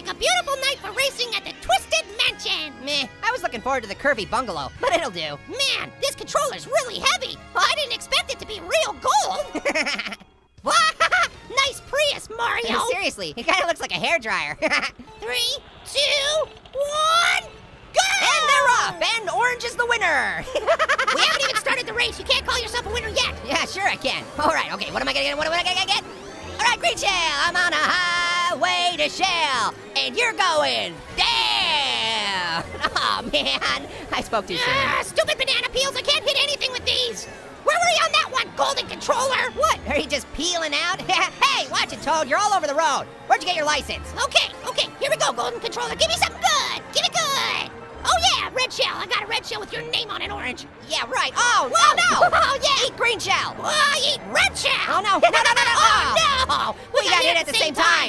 like a beautiful night for racing at the Twisted Mansion. Meh, I was looking forward to the curvy bungalow, but it'll do. Man, this controller's really heavy. Oh, I didn't expect it to be real gold. nice Prius, Mario. Seriously, it kind of looks like a hairdryer. Three, two, one, go! and they're off, and orange is the winner. we haven't even started the race. You can't call yourself a winner yet. yeah, sure I can. All right, okay, what am I gonna get? What am I gonna get? All right, Green Shell, I'm on a highway to Shell, and you're going down. Oh man, I spoke too soon. Ah, stupid banana peels. I can't hit anything with these. Where were you on that one, golden controller? What? Are you just peeling out? hey, watch it, Toad. You're all over the road. Where'd you get your license? Okay, okay, here we go, golden controller. Give me something good. Give it good. Oh yeah, red shell. I got a red shell with your name on it, orange. Yeah, right. Oh, Whoa, no, no. Oh yeah. Eat green shell. Oh, I eat red shell. Oh, no. No, no, no, no, oh no. no. We, got hit at the same time.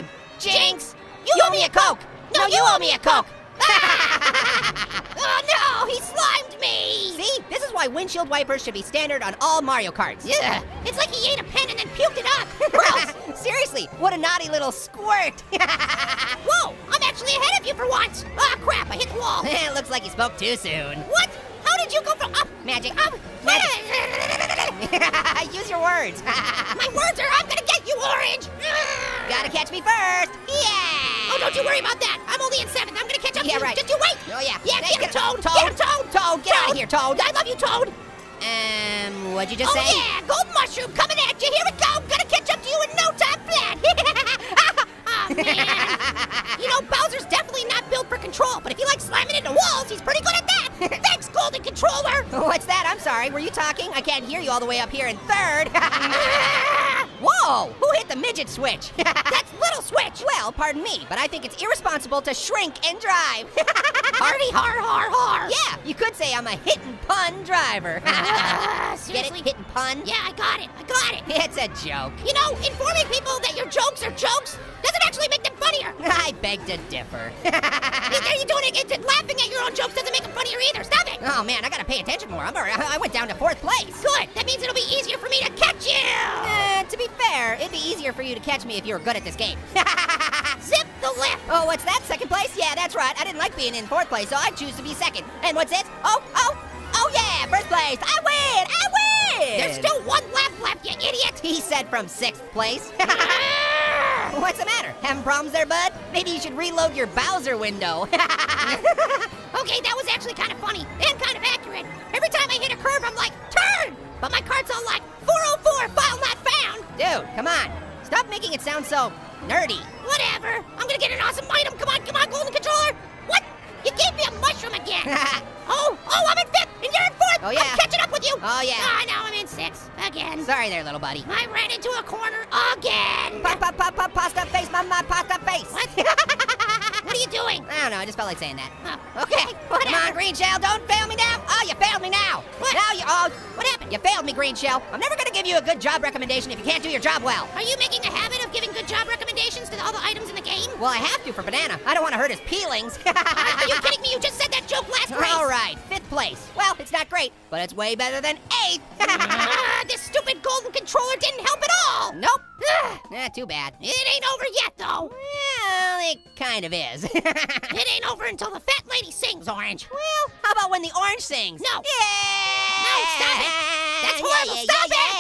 Jinx, You owe me a Coke. No, you owe me a Coke. Oh no, he slimed me. See, this is why windshield wipers should be standard on all Mario Karts. Yeah, it's like he ate a pen and then puked it up. Gross. Seriously, what a naughty little squirt. Whoa, I'm actually ahead of you for once. Ah, crap, I hit the wall. it looks like you spoke too soon. What? How did you go from up? Magic. Up. Use your words. My words are, I'm gonna get you, Orange. Gotta catch me first. Yeah. Oh, don't you worry about that. I'm only in seventh. I'm gonna catch up Yeah, to you. right. Just you wait. Oh yeah. Yeah, Hey, get him, Toad. Toad. Get him, Toad. Toad, get out of here, Toad. I love you, Toad. Um, what'd you just oh, say? yeah, gold mushroom coming at you. Here we go. Gonna catch up to you in no time flat. oh, man. you know, Bowser's definitely not built for control, but if you like slamming into walls, he's pretty good at that. Thanks, Golden Controller. What's that? I'm sorry. Were you talking? I can't hear you all the way up here in third. Whoa! Who hit the midget switch? That's Little Switch. well, pardon me, but I think it's irresponsible to shrink and drive. Hardy har har har. yeah, you could say I'm a hit and pun driver. Ah, Get it? seriously? Hit and pun? Yeah, I got it. I got it. It's a joke. You know, informing people that your jokes are jokes doesn't actually make them funnier. I beg to differ. Are you doing it? It's laughing at your own jokes doesn't make them funnier either. Stop it. oh man, I gotta pay attention more. I'm already, I went down to fourth place. Good. That means it'll be easier for me to catch you. Be fair, it'd be easier for you to catch me if you were good at this game. Zip the lip. oh, what's that? Second place? Yeah, that's right. I didn't like being in fourth place, so I choose to be second. And what's this? Oh, oh, oh yeah, first place. I win! I win! There's still one lap left, you idiot. He said from sixth place. What's the matter? Having problems there, bud? Maybe you should reload your Bowser window. okay, Dude, come on. Stop making it sound so nerdy. Whatever. I'm gonna get an awesome item. Come on, come on, golden controller. What? You gave me a mushroom again. oh, oh, I'm in fifth and you're in fourth. Oh, yeah. I'm catching up with you. Oh, yeah. Ah, now I'm in sixth again. Sorry there, little buddy. I ran into a corner again. Pop, pop, pop, pop, pasta face, mama, pasta face. What? what are you doing? I don't know, I just felt like saying that. Oh, Okay, whatever. come on, Green Shell, don't fail me now. Oh, you failed me now. What? Now you, oh, what happened? You failed me, Green Shell. I'm never gonna give you a good job recommendation if you can't do your job well. Are you making a habit of giving good job recommendations to all the items in the game? Well, I have to for Banana. I don't want to hurt his peelings. Are you kidding me? You just said that joke last race. All right, fifth place. Well, it's not great, but it's way better than eighth. Ah, this stupid golden controller didn't help at all. nope. Ah, Eh, too bad. it ain't over yet, though. Well, it kind of is. It ain't over until the fat lady sings, Orange. well, how about when the orange sings? No. Yeah. No, stop it. That's Yeah, horrible. yeah, Stop yeah, it.